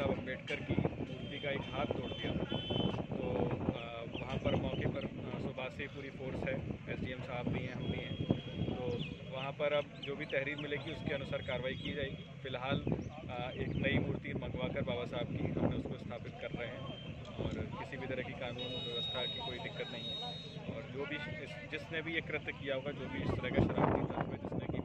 अंबेडकर की मूर्ति का एक हाथ तोड़ दिया। तो वहाँ पर मौके पर सुबह से पूरी फोर्स है, एसडीएम साहब भी हैं, हम भी हैं। तो वहाँ पर अब जो भी तहरीर मिलेगी, उसके अनुसार कार्रवाई की जाएगी। फ़िलहाल एक नई मूर्ति मंगवा कर बाबा साहब की हमने उसको स्थापित कर रहे हैं। और किसी भी तरह की कानून व्यवस्था की कोई दिक्कत नहीं है। और जो भी जिसने भी ये कृत्य किया होगा, जो भी इस तरह का शरारती तत्व है